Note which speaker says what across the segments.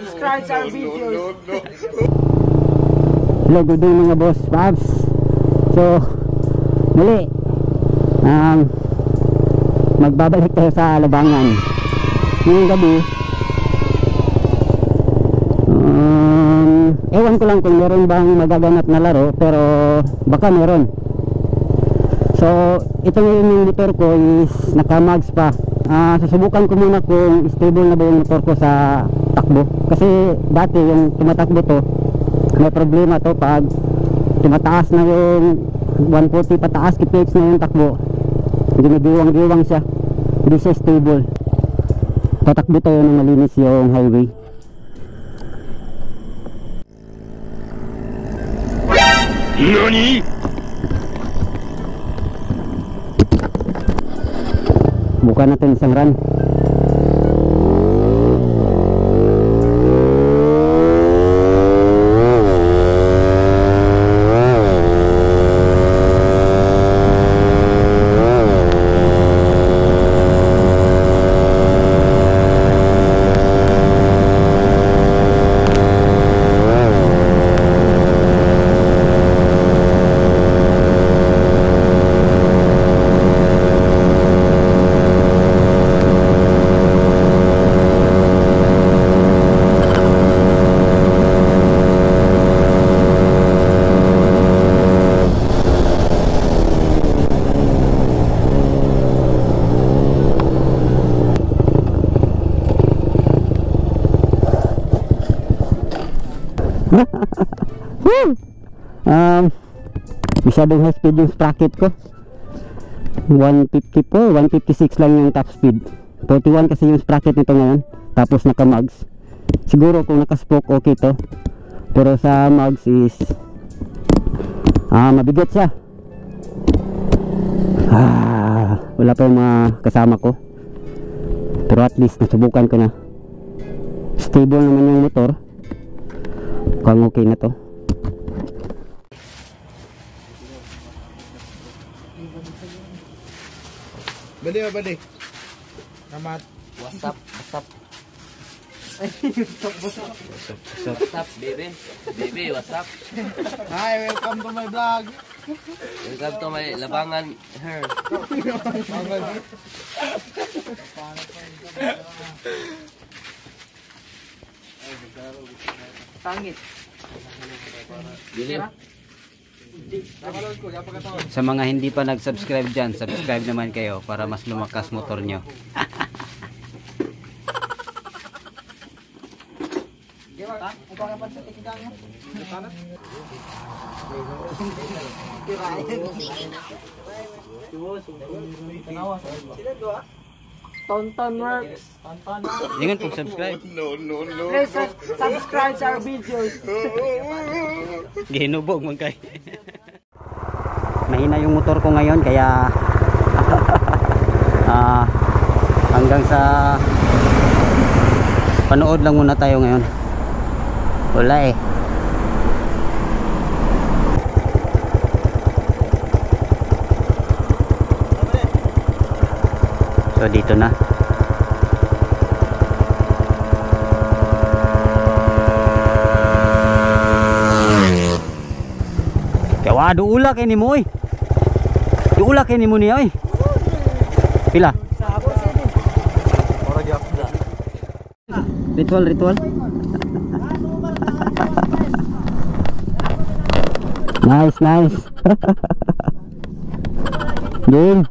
Speaker 1: subscribe sa our videos.
Speaker 2: Hello, good day mga boss, Babs. So, muli, um, magbabalik tayo sa Labangan. Ngayong gabi, um, ewan ko lang kung meron bang magaganap na laro, pero baka meron. So, ito ngayon yung motor ko is naka-mags pa. Ah, susubukan ko muna kung stable na ba yung motor ko sa takbo. Kasi dati yung tumatakbo to, may problema to pag tumataas na yung 140 pataas kph na yung takbo ginigiwang-giwang siya hindi siya stable tatakbo tayo ng malinis yung highway
Speaker 3: NANI?!
Speaker 2: buka natin isang run Woo! um, masyadong high speed yung sprocket ko. 150 po 156 lang yung top speed. 41 kasi yung sprocket nito ngayon tapos naka mags siguro kung naka spoke okay to. Pero sa mags is ah mabigat siya. Ah wala pa yung mga kasama ko. Pero at least nasubukan ko na. Stable naman yung motor kung okay na to
Speaker 4: Bali ba bali? Namat.
Speaker 1: What's up? What's up? What's up, baby? Baby, what's up?
Speaker 4: Hi, welcome to my vlog.
Speaker 1: Welcome to my Labangan Her. Pangit. Dilim.
Speaker 2: Sa mga hindi pa nag-subscribe dyan, subscribe naman kayo para mas lumakas motor nyo.
Speaker 1: Tonton Works.
Speaker 2: Ingat pong subscribe.
Speaker 1: Please sus- subscribe sa our videos.
Speaker 2: Ginubog man kay. Mahina yung motor ko ngayon kaya ah hanggang sa panood lang muna tayo ngayon. Wala eh. So dito na. Kawa duula kay nimo oy. Duula kay niya oy. Pila? Ritual ritual. nice nice. Game.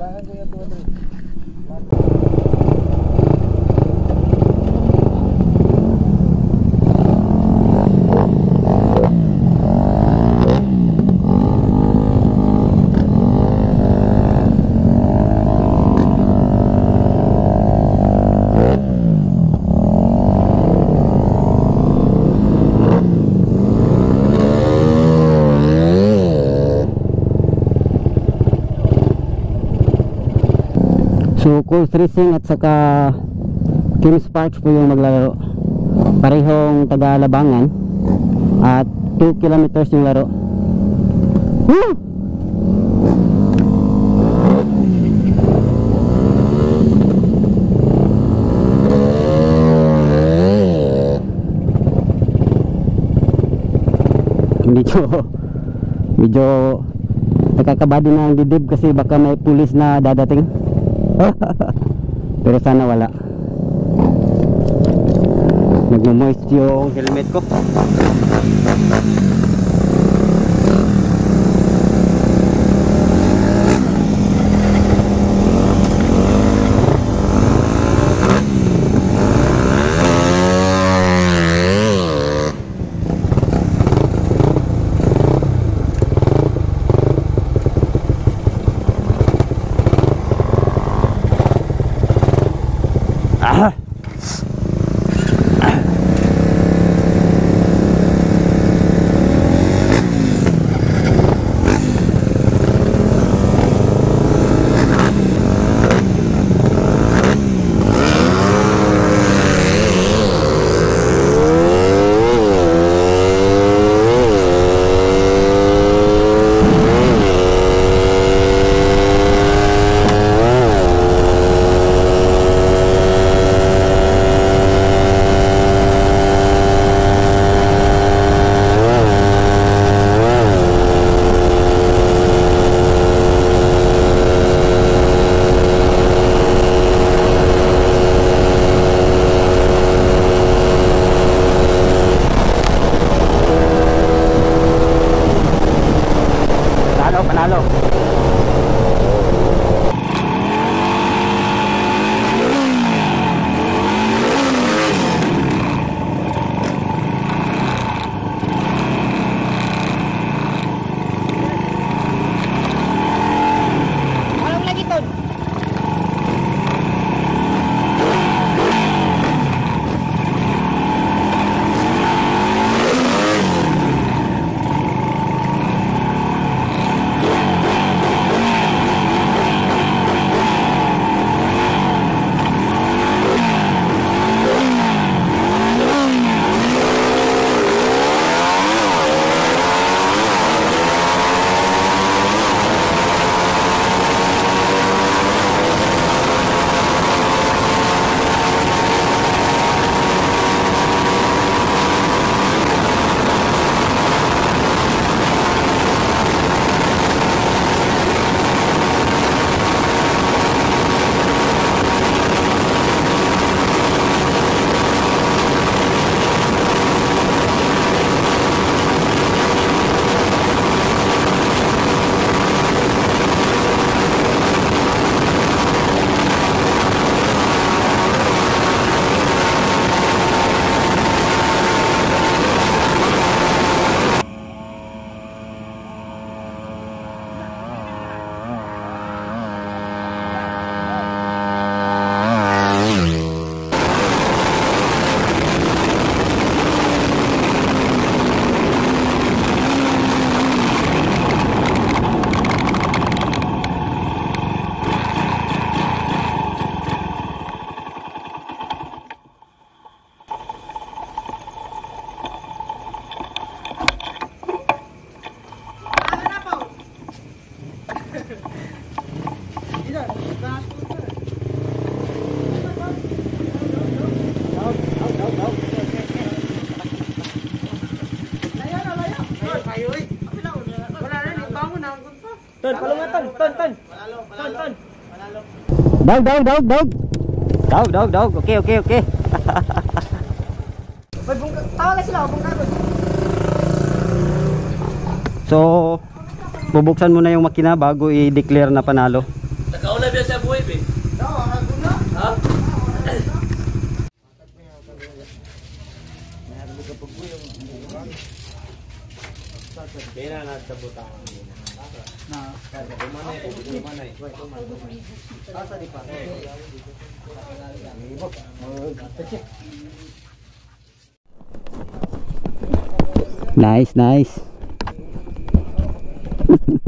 Speaker 2: Wala kang kuya 200. So Coles Racing at saka Kim Sparks po yung maglalaro. Parehong taga-labangan at 2 kilometers yung laro. Woo! medyo medyo nakakabado na ang didib kasi baka may pulis na dadating pero sana wala. Nagmo-moist yung helmet ko
Speaker 5: Ton, palungan ton, ton, ton. Ton, ton.
Speaker 2: Dog, dog, dog, dog. Dog, dog, dog. Okay, okay, okay.
Speaker 5: Tawagan sila, bungka ko.
Speaker 2: So, bubuksan mo na yung makina bago i-declare na panalo.
Speaker 1: Nakaulab yan sa buhay, be. Ha? Kaya na sa butang.
Speaker 2: Nice, nice.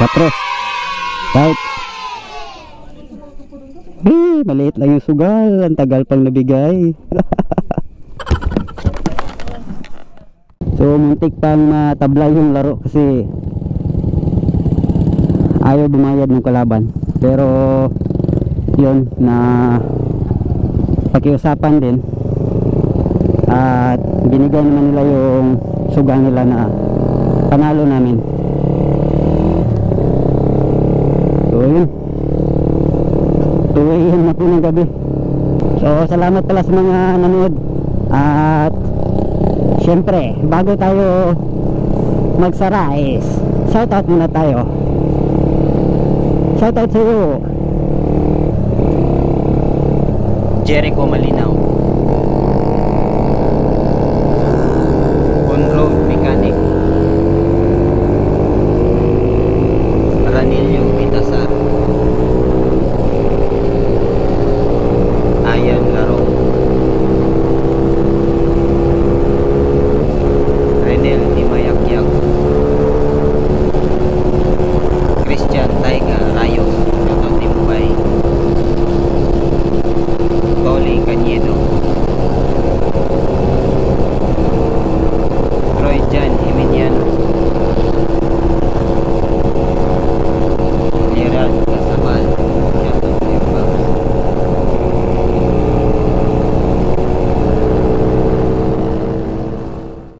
Speaker 2: Quatro. Out. Eh, maliit lang yung sugal. Ang tagal pang nabigay. so, muntik pang matabla yung laro kasi ayaw bumayad ng kalaban. Pero, yun, na pakiusapan din. At binigay naman nila yung suga nila na panalo namin. So yun. 2 AM na po ng gabi. So salamat pala sa mga nanood. At syempre bago tayo magsara is shoutout muna tayo shoutout sa iyo
Speaker 5: Jericho Malinaw.